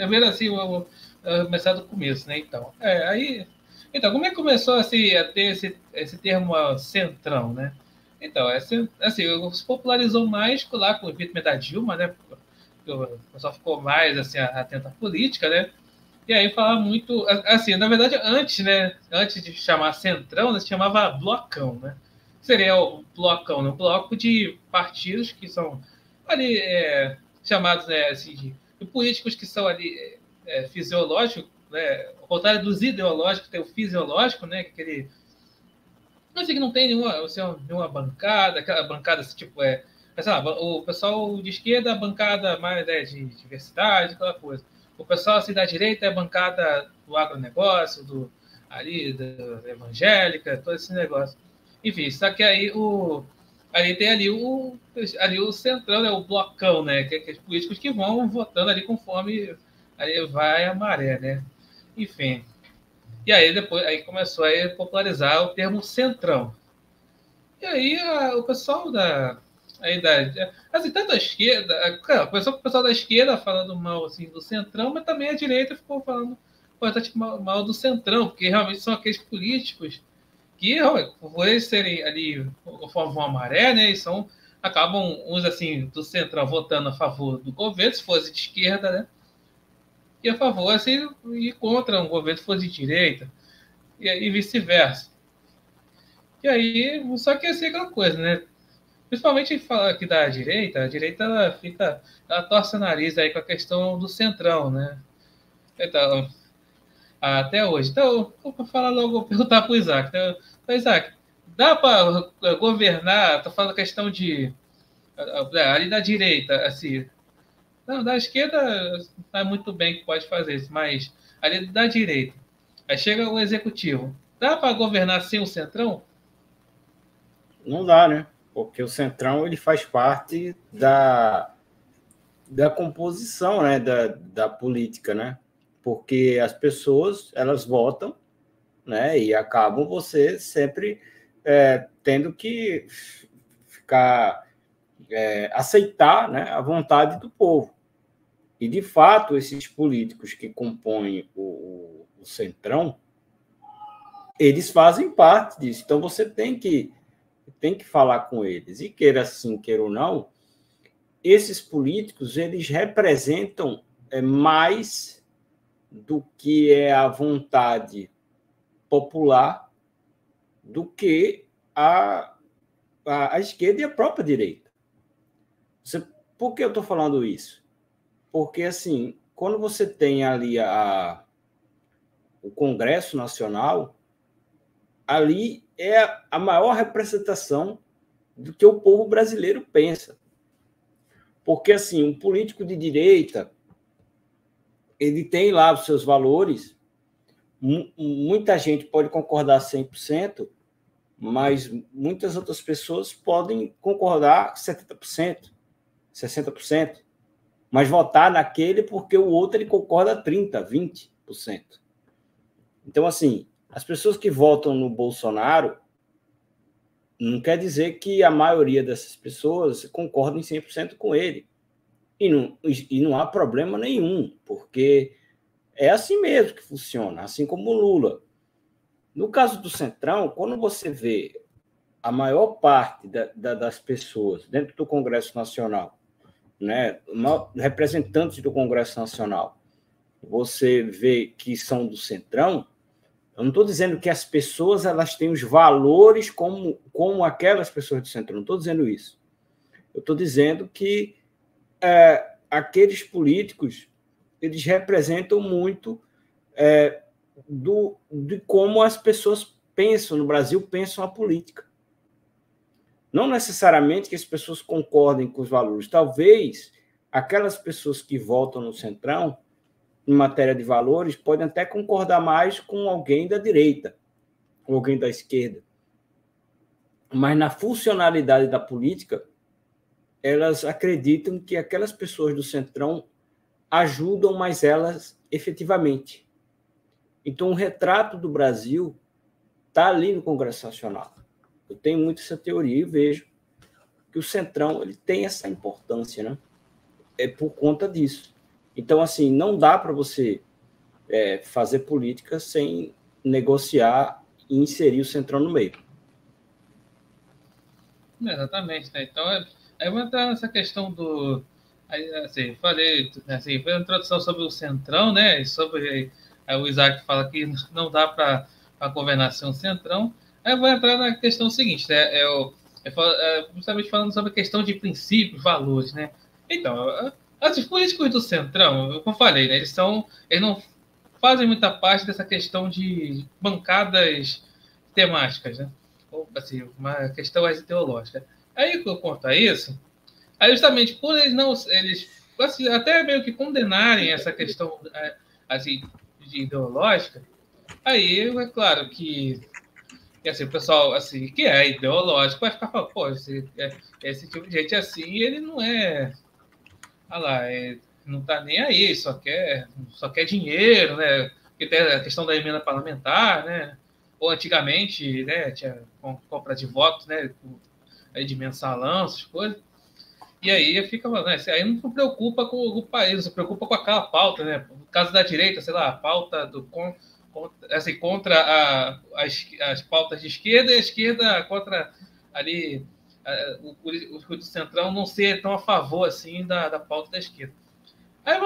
é vendo assim, vou, começar do começo, né? Então, é, aí, então, como é que começou assim, a ter esse, esse termo centrão, né? Então, é, assim, se popularizou mais lá com o impeachment da Dilma, né? O pessoal ficou mais assim, atento à política, né? E aí fala muito, assim, na verdade, antes, né? Antes de chamar centrão, né, se chamava blocão, né? Seria o blocão, né? Um bloco de partidos que são ali é, chamados, né, assim, de, de, políticos que são ali é, fisiológicos, né? Ao contrário dos ideológicos, tem o fisiológico, né? Que aquele não sei que não tem nenhuma, assim, nenhuma bancada, aquela bancada assim, tipo, é, sei lá, o pessoal de esquerda, a bancada mais é, de diversidade, aquela coisa. O pessoal assim, da direita é a bancada do agronegócio, do, ali, da evangélica, todo esse negócio. Enfim, só que aí o. Ali tem ali o, ali o centrão, né, o blocão, né? Que, que é os políticos que vão votando ali conforme aí vai a maré, né? Enfim. E aí depois aí começou a popularizar o termo centrão. E aí a, o pessoal da, aí da assim, tanto a esquerda, claro, começou com o pessoal da esquerda falando mal assim, do centrão, mas também a direita ficou falando bastante mal, mal do centrão, porque realmente são aqueles políticos que, por eles serem ali, formam uma maré, né, e são, acabam uns assim, do centrão votando a favor do governo, se fosse de esquerda, né, e a favor, assim, e contra um governo se fosse de direita, e, e vice-versa. E aí, só que assim, aquela coisa, né, Principalmente falar aqui da direita, a direita ela fica, ela torce o nariz aí com a questão do centrão, né? Então, até hoje. Então, vou falar logo, perguntar para o Isaac. Então, Isaac, dá para governar? Estou falando questão de é, ali da direita, assim. Não, da esquerda está muito bem que pode fazer isso, mas ali da direita. Aí chega o executivo. Dá para governar sem o centrão? Não dá, né? porque o Centrão ele faz parte da, da composição né, da, da política, né? Porque as pessoas elas votam, né? E acabam você sempre é, tendo que ficar é, aceitar né, a vontade do povo. E de fato esses políticos que compõem o, o, centrão eles fazem parte disso. Então você tem que tem que falar com eles. E queira sim, queira ou não, esses políticos eles representam é, mais do que é a vontade popular do que a, a, a esquerda e a própria direita. Você, por que eu estou falando isso? Porque, assim, quando você tem ali a, o Congresso Nacional, ali é a maior representação do que o povo brasileiro pensa. Porque, assim, um político de direita, ele tem lá os seus valores, muita gente pode concordar 100%, mas muitas outras pessoas podem concordar 70%, 60%, mas votar naquele porque o outro ele concorda 30%, 20%. Então, assim, as pessoas que votam no Bolsonaro não quer dizer que a maioria dessas pessoas concordem 100% com ele. E não, e não há problema nenhum, porque é assim mesmo que funciona, assim como o Lula. No caso do Centrão, quando você vê a maior parte da, da, das pessoas dentro do Congresso Nacional, né, representantes do Congresso Nacional, você vê que são do Centrão, eu não estou dizendo que as pessoas elas têm os valores como, como aquelas pessoas do centro. Não estou dizendo isso. Eu estou dizendo que é, aqueles políticos eles representam muito é, do, de como as pessoas pensam no Brasil, pensam a política. Não necessariamente que as pessoas concordem com os valores. Talvez aquelas pessoas que votam no Centrão em matéria de valores, podem até concordar mais com alguém da direita, ou alguém da esquerda. Mas na funcionalidade da política, elas acreditam que aquelas pessoas do Centrão ajudam mais elas efetivamente. Então, o retrato do Brasil está ali no Congresso Nacional. Eu tenho muito essa teoria e vejo que o Centrão ele tem essa importância, né? É por conta disso. Então, assim, não dá para você é, fazer política sem negociar e inserir o centrão no meio. Exatamente, né? Então, aí eu vou entrar nessa questão do. Assim, falei, assim, foi uma introdução sobre o centrão, né? E sobre. Aí o Isaac fala que não dá para governar sem um centrão. Aí eu vou entrar na questão seguinte, né? É, o, é, justamente falando sobre a questão de princípios, valores, né? Então, os políticos do centrão, como eu falei, né? Eles são. Eles não fazem muita parte dessa questão de bancadas temáticas, né? Ou, assim, uma questão mais ideológica. Aí, quanto a isso, aí justamente por eles não, eles assim, até meio que condenarem essa questão é, assim, de ideológica, aí é claro que e assim, o pessoal assim, que é ideológico vai ficar falando, pô, esse, é, esse tipo de gente assim, ele não é. Olha lá, é, não tá nem aí, só quer, só quer dinheiro, né? Porque tem a questão da emenda parlamentar, né? Ou antigamente, né, tinha compra de votos, né? Aí de mensalão, essas coisas. E aí fica, né, aí não se preocupa com o país, não se preocupa com aquela pauta, né? No caso da direita, sei lá, a pauta do contra, assim, contra a, as, as pautas de esquerda e a esquerda contra ali a, o, o, o centrão não ser tão a favor assim da, da pauta da esquerda. Aí